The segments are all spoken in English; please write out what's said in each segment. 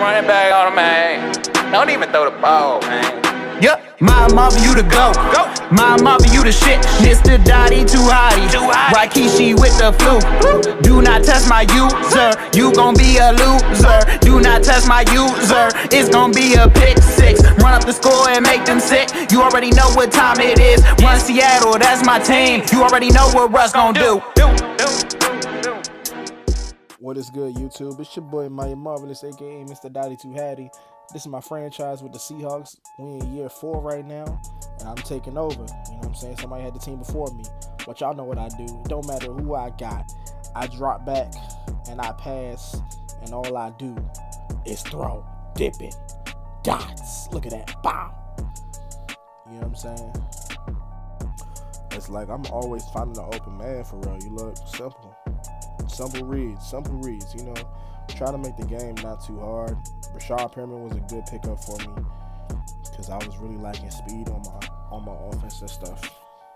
running back on the man. Don't even throw the ball, man. Yep, my mother, you the go. Go. My mother, you the shit. Mr. Dotty, too hottie. Rikishi with the flu. Do not test my user. You gon' be a loser. Do not test my user. It's gon' be a pick six. Run up the score and make them sick. You already know what time it is. Run Seattle, that's my team. You already know what Russ gon' do, do. What is good, YouTube? It's your boy Miah Marvelous, aka Mr. Dotty Too Hattie. This is my franchise with the Seahawks. We in year four right now, and I'm taking over. You know what I'm saying? Somebody had the team before me, but y'all know what I do. It don't matter who I got. I drop back and I pass, and all I do is throw, dipping, dots. Look at that, bow. You know what I'm saying? It's like I'm always finding the open man for real. You look simple simple reads, simple reads. You know, try to make the game not too hard. Rashad Perriman was a good pickup for me because I was really lacking speed on my on my offensive stuff.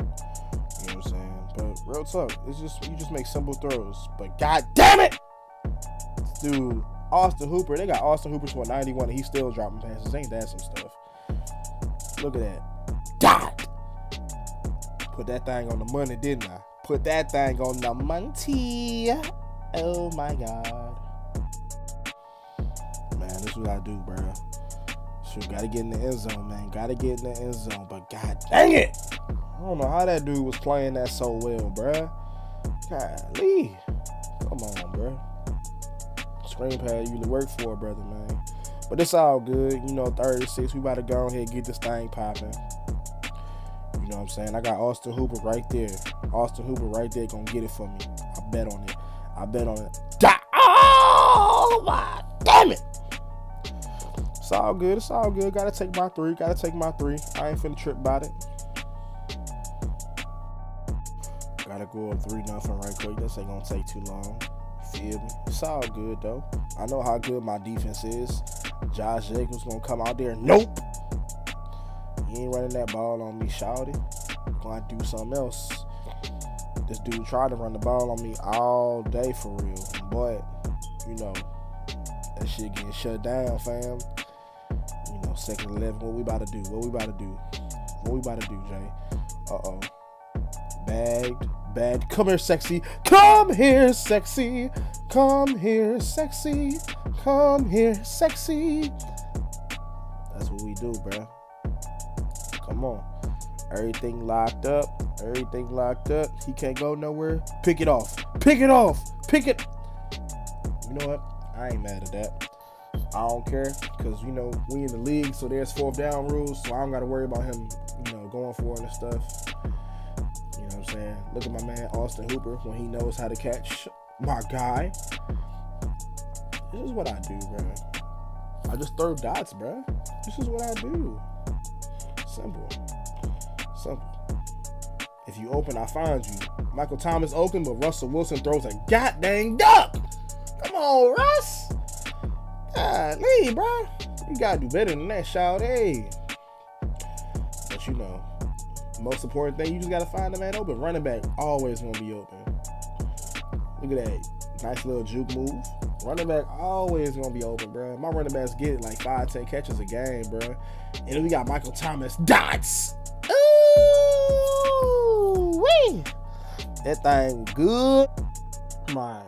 You know what I'm saying? But real talk, it's just you just make simple throws. But god damn it, dude, Austin Hooper, they got Austin Hooper for 91 and he's still dropping passes. Ain't that some stuff? Look at that. Dot. Put that thing on the money, didn't I? Put that thing on the money. Oh my god. Man, this is what I do, bro. Shoot, gotta get in the end zone, man. Gotta get in the end zone. But god dang it! I don't know how that dude was playing that so well, bruh. Golly. Come on, bruh. Screen pad you work for, brother, man. But it's all good. You know, 36. We about to go ahead and get this thing popping. Know what I'm saying? I got Austin Hooper right there. Austin Hooper right there gonna get it for me. I bet on it. I bet on it. Oh my damn it! It's all good. It's all good. Gotta take my three. Gotta take my three. I ain't finna trip about it. Gotta go up three nothing right quick. This ain't gonna take too long. Feel me? It's all good though. I know how good my defense is. Josh Jacobs gonna come out there. Nope. You ain't running that ball on me, shouty. Gonna do something else. This dude tried to run the ball on me all day for real. But, you know, that shit getting shut down, fam. You know, second 11, what we about to do? What we about to do? What we about to do, Jay? Uh-oh. Bagged, bagged. Come here, sexy. Come here, sexy. Come here, sexy. Come here, sexy. That's what we do, bruh. Come on. Everything locked up. Everything locked up. He can't go nowhere. Pick it off. Pick it off. Pick it. You know what? I ain't mad at that. I don't care because you know we in the league, so there's fourth down rules, so I don't got to worry about him, you know, going for it and stuff. You know what I'm saying? Look at my man Austin Hooper when he knows how to catch my guy. This is what I do, bro. I just throw dots, bro. This is what I do. Simple. Simple. If you open, I find you. Michael Thomas open, but Russell Wilson throws a god dang duck. Come on, Russ. Golly, bro. You gotta do better than that, shout. Hey. But you know, most important thing, you just gotta find the man open. Running back always gonna be open. Look at that. Nice little juke move. Running back always gonna be open, bro. My running backs get like five, ten catches a game, bro. And then we got Michael Thomas dots. Ooh, wee. That thing good. Man,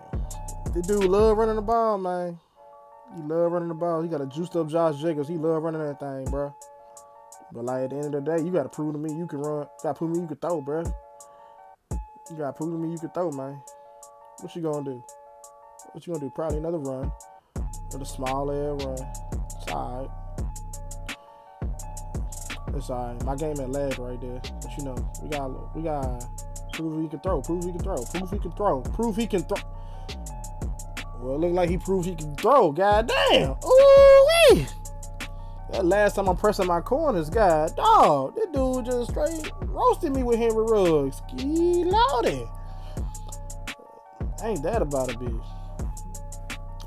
the dude love running the ball, man. He love running the ball. He got a juiced up Josh Jacobs. He love running that thing, bro. But like at the end of the day, you gotta prove to me you can run. You gotta prove to me you can throw, bro. You gotta prove to me you can throw, man. What you gonna do? What you're gonna do? Probably another run. Another small air run. It's alright. It's alright. My game at lag right there. But you know, we got we got prove he can throw. Prove he can throw. Prove he can throw. Prove he can throw. Well, it look like he proved he can throw. God damn. Ooh wee. That last time I'm pressing my corners, God dog, this dude just straight roasted me with Henry Ruggs. Ski loaded. Ain't that about a bitch?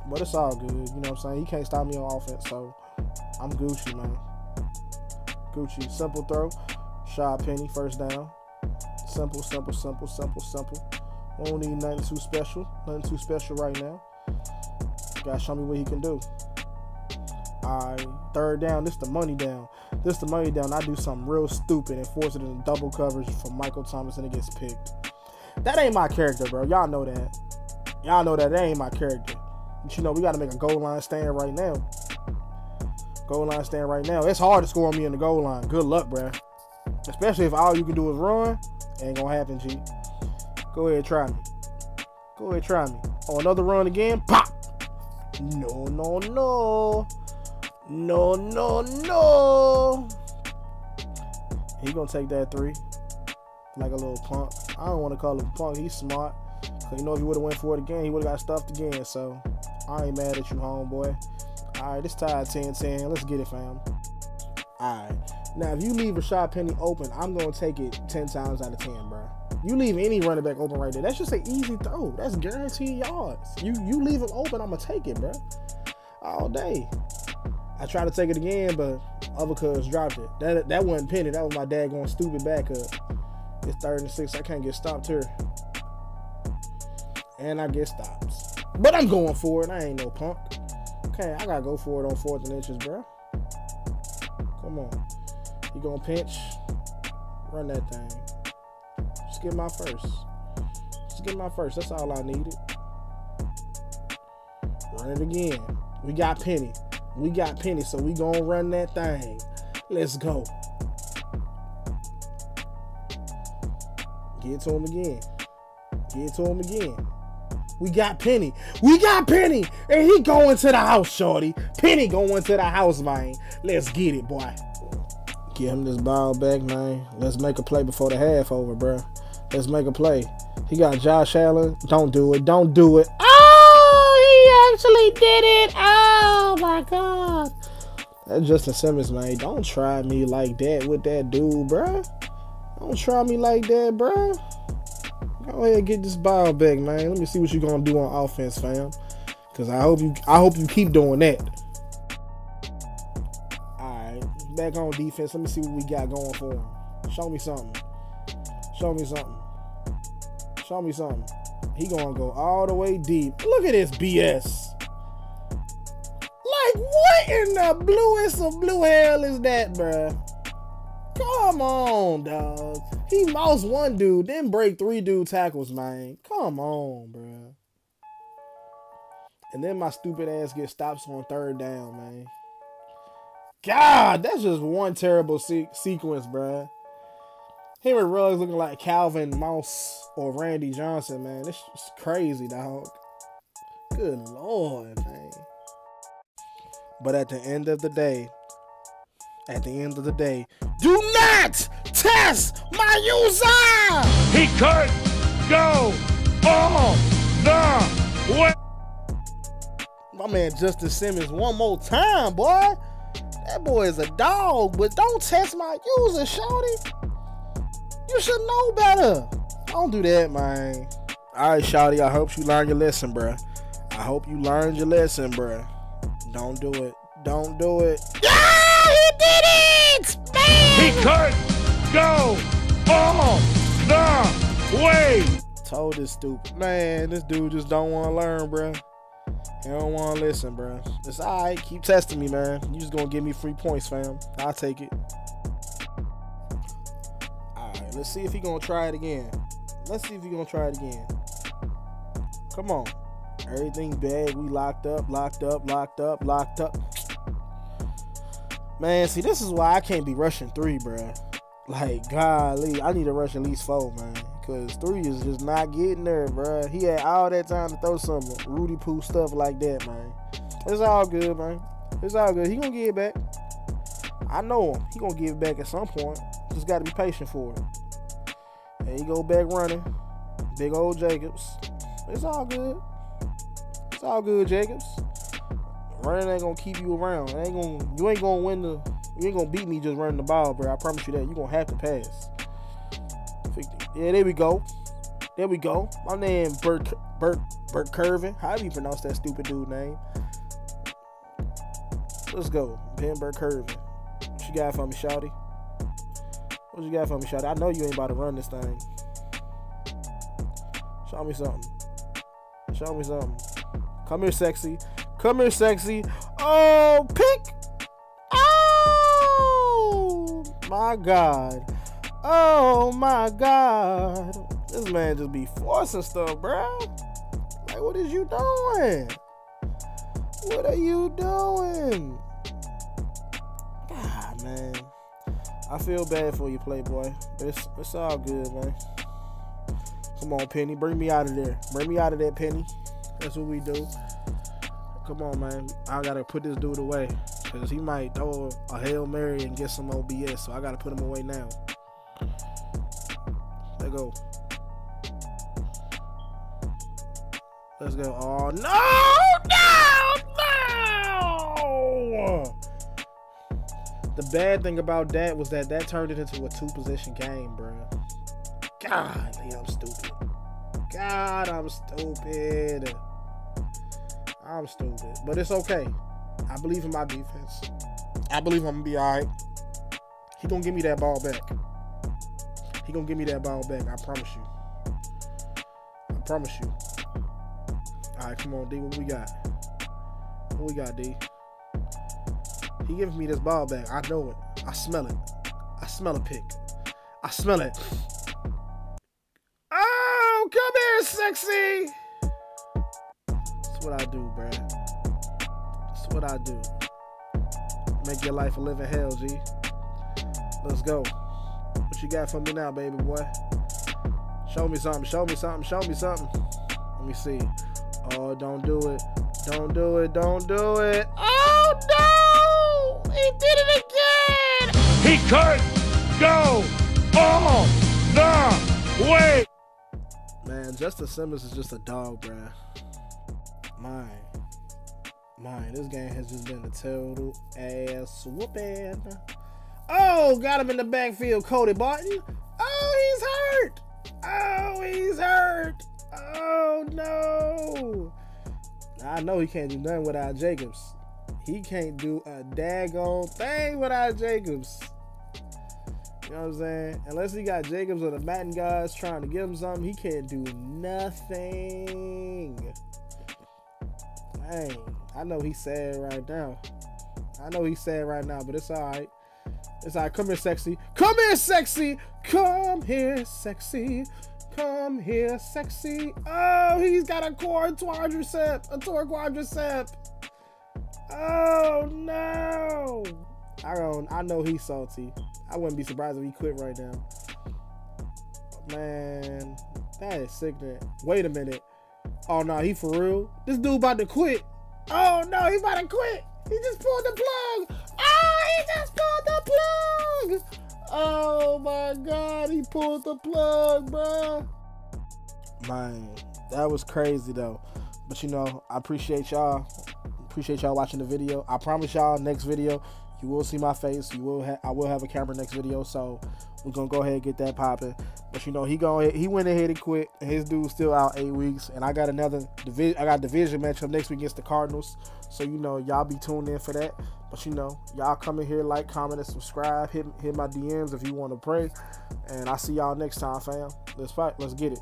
But it's all good. You know what I'm saying? He can't stop me on offense, so I'm Gucci, man. Gucci. Simple throw. Shot Penny, first down. Simple, simple, simple, simple, simple. Need nothing too special. Nothing too special right now. Gotta show me what he can do. Alright, third down. This the money down. This the money down. I do something real stupid and force it into double coverage for Michael Thomas and it gets picked. That ain't my character, bro. Y'all know that. Y'all know that that ain't my character. But you know, we got to make a goal line stand right now. Goal line stand right now. It's hard to score on me in the goal line. Good luck, bruh. Especially if all you can do is run. Ain't gonna happen, G. Go ahead, try me. Go ahead, try me. Oh, another run again. Pop. No, no, no. No, no, no. He gonna take that three. Like a little punk. I don't want to call him punk. He's smart. Cause you know if he would have went for it again, he would have got stuffed again. So I ain't mad at you, homeboy. Alright, this tied 10-10. Let's get it, fam. Alright. Now if you leave Rashaad Penny open, I'm gonna take it 10 times out of 10, bro. You leave any running back open right there. That's just an easy throw. That's guaranteed yards. You you leave him open, I'm gonna take it, bro. All day. I tried to take it again, but other cuz dropped it. That that wasn't Penny. That was my dad going stupid backup. It's third and six. I can't get stopped here. And I get stops. But I'm going for it. I ain't no punk. Okay, I gotta go for it on fourth and inches, bro. Come on. You gonna pinch? Run that thing. Just get my first. Just get my first. That's all I needed. Run it again. We got Penny. We got Penny, so we gonna run that thing. Let's go. Get to him again. Get to him again. We got Penny. We got Penny. And he going to the house, shorty. Penny going to the house, man. Let's get it, boy. Get him this ball back, man. Let's make a play before the half over, bro. Let's make a play. He got Josh Allen. Don't do it. Don't do it. Oh, he actually did it. Oh, my God. That's Justin Simmons, man. Don't try me like that with that dude, bro. Don't try me like that, bro. Go ahead, get this ball back, man. Let me see what you're gonna do on offense, fam. Cause I hope you, I hope you keep doing that. All right, back on defense. Let me see what we got going for him. Show me something. Show me something. Show me something. He gonna go all the way deep. Look at this BS. Like what in the bluest of blue hell is that, bruh? Come on, dog. He mouse one dude, then break three dude tackles, man. Come on, bro. And then my stupid ass gets stops on third down, man. God, that's just one terrible se- sequence, bro. And Ruggs looking like Calvin Mouse or Randy Johnson, man. This is crazy, dog. Good lord, man. But at the end of the day, at the end of the day, do not test my user! He could go all the way. My man Justin Simmons one more time, boy. That boy is a dog, but don't test my user, shorty. You should know better. Don't do that, man. All right, shorty. I hope you learned your lesson, bruh. I hope you learned your lesson, bruh. Don't do it. Don't do it. Yeah, he did it, man. He could go all the way. Told this stupid man. This dude just don't want to learn, bruh. He don't want to listen, bruh. It's all right. Keep testing me, man. You just gonna give me free points, fam. I'll take it. All right. Let's see if he gonna try it again. Let's see if he gonna try it again. Come on. Everything bad. We locked up, locked up, locked up, locked up. Man, see, this is why I can't be rushing three, bruh. Like, golly, I need to rush at least four, man. Cause three is just not getting there, bruh. He had all that time to throw some Rudy Poo stuff like that, man. It's all good, man. It's all good. He gonna get it back. I know him. He gonna give it back at some point. Just gotta be patient for it. And he go back running. Big old Jacobs. It's all good. It's all good, Jacobs. Running ain't gonna keep you around. Ain't gonna you ain't gonna win the you ain't gonna beat me just running the ball, bro. I promise you that. You're gonna have to pass. Yeah, there we go. There we go. My name Bert Bert Bert Curvin. How do you pronounce that stupid dude name? Let's go. Ben Bert Curvin. What you got for me, Shouty? What you got for me, Shouty? I know you ain't about to run this thing. Show me something. Show me something. Come here, sexy. Come here, sexy. Oh. My God. Oh my God. This man just be forcing stuff, bro. Like, what is you doing? What are you doing? God, man. I feel bad for you, Playboy. It's, it's all good, man. Come on, Penny. Bring me out of there. Bring me out of there, Penny. That's what we do. Come on, man. I gotta put this dude away. Cause he might throw a Hail Mary and get some OBS. So I gotta put him away now. Let go. Let's go. Oh no! No! No! The bad thing about that was that that turned it into a two position game, bro. God, I'm stupid. God, I'm stupid. I'm stupid, but it's okay. I believe in my defense. I believe I'm gonna be all right. He gonna give me that ball back. He gonna give me that ball back. I promise you. I promise you. All right, come on, D. What we got? What we got, D? He giving me this ball back. I know it. I smell it. I smell a pick. I smell it. Oh, come here, sexy. That's what I do, bruh. What I do. Make your life a living hell, G. Let's go. What you got for me now, baby boy? Show me something. Show me something. Show me something. Let me see. Oh, don't do it. Don't do it. Don't do it. Oh no! He did it again! He could go all the way. Man, Justin Simmons is just a dog, bruh. Mine. Mine. This game has just been a total ass whooping. Oh, got him in the backfield, Cody Barton. Oh, he's hurt. Oh, he's hurt. Oh no. I know he can't do nothing without Jacobs. He can't do a daggone thing without Jacobs. You know what I'm saying? Unless he got Jacobs or the Madden guys trying to give him something, he can't do nothing. Dang, I know he's sad right now. I know he's sad right now, but it's all right. It's all right. Come here, sexy. Come here, sexy. Come here, sexy. Come here, sexy. Oh, he's got a core quadricep. A torn quadricep. Oh no. I don't. I know he's salty. I wouldn't be surprised if he quit right now. Man, that is sickening. Wait a minute. Oh no, he for real? This dude about to quit. Oh no, he about to quit. He just pulled the plug. Oh, he just pulled the plug. Oh my god, he pulled the plug, bro. Man, that was crazy though. But you know, I appreciate y'all. Appreciate y'all watching the video. I promise y'all next video you will see my face. You will I will have a camera next video, so we're gonna go ahead and get that popping. But you know he go ahead, he went ahead and quit. His dude's still out eight weeks, and I got another division. I got division matchup next week against the Cardinals. So you know y'all be tuned in for that. But you know y'all come in here, like, comment, and subscribe. Hit hit my DMs if you want to pray. And I see y'all next time, fam. Let's fight. Let's get it.